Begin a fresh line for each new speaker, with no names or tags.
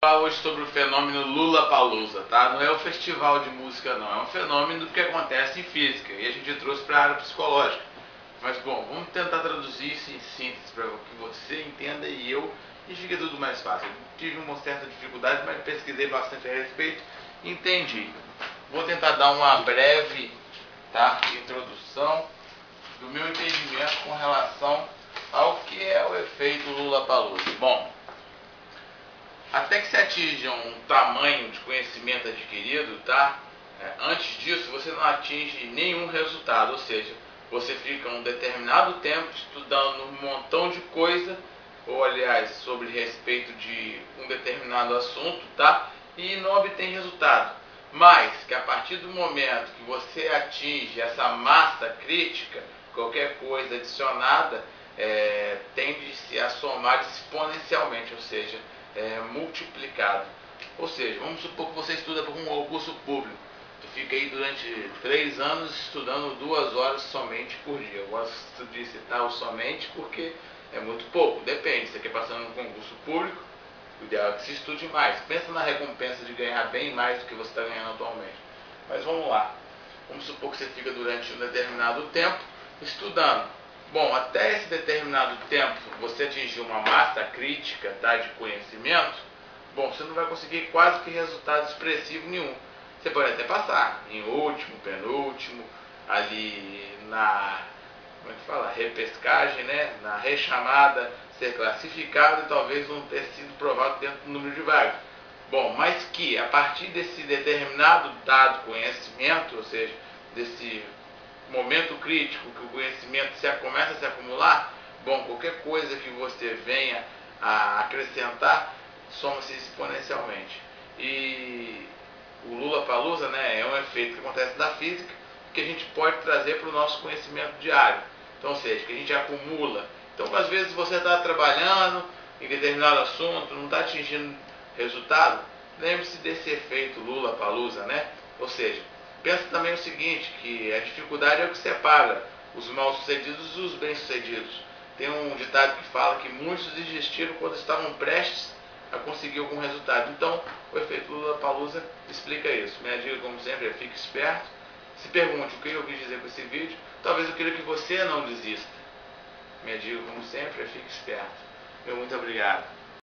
falar hoje sobre o fenômeno Lula Palusa, tá? Não é o festival de música, não. É um fenômeno que acontece em física e a gente trouxe para a área psicológica. Mas bom, vamos tentar traduzir isso em síntese para que você entenda e eu e fique tudo mais fácil. Eu tive uma certa dificuldade, mas pesquisei bastante a respeito e entendi. Vou tentar dar uma breve tá, introdução do meu entendimento com relação ao que é o efeito Lula Palusa. Bom, até que se atinja um tamanho de conhecimento adquirido, tá? É, antes disso, você não atinge nenhum resultado, ou seja, você fica um determinado tempo estudando um montão de coisa, ou aliás, sobre respeito de um determinado assunto, tá? E não obtém resultado. Mas que a partir do momento que você atinge essa massa crítica, qualquer coisa adicionada é, tende-se a somar exponencialmente, ou seja, é, multiplicado. Ou seja, vamos supor que você estuda para um concurso público. Tu fica aí durante três anos estudando duas horas somente por dia. Eu gosto de citar o somente porque é muito pouco. Depende, você quer passar num concurso público, o ideal é que se estude mais. Pensa na recompensa de ganhar bem mais do que você está ganhando atualmente. Mas vamos lá. Vamos supor que você fica durante um determinado tempo estudando. Bom, até esse determinado tempo você atingir uma massa crítica tá, de conhecimento, bom, você não vai conseguir quase que resultado expressivo nenhum. Você pode até passar em último, penúltimo, ali na como é que fala? repescagem, né? na rechamada, ser classificado e talvez não ter sido provado dentro do número de vagas. Bom, mas que a partir desse determinado dado conhecimento, ou seja, desse momento crítico que o conhecimento se, começa a se acumular, bom, qualquer coisa que você venha a acrescentar soma-se exponencialmente. E o Lula Palusa né, é um efeito que acontece da física que a gente pode trazer para o nosso conhecimento diário. Então, ou seja, que a gente acumula. Então, às vezes você está trabalhando em determinado assunto, não está atingindo resultado, lembre-se desse efeito Lula Palusa, né? Ou seja, Pensa também o seguinte, que a dificuldade é o que separa os mal-sucedidos dos bem-sucedidos. Tem um ditado que fala que muitos desistiram quando estavam prestes a conseguir algum resultado. Então, o efeito Lula-Palusa explica isso. Minha dica, como sempre, é fique esperto. Se pergunte o que eu quis dizer com esse vídeo. Talvez eu queira que você não desista. Minha dica, como sempre, é fique esperto. Meu muito obrigado.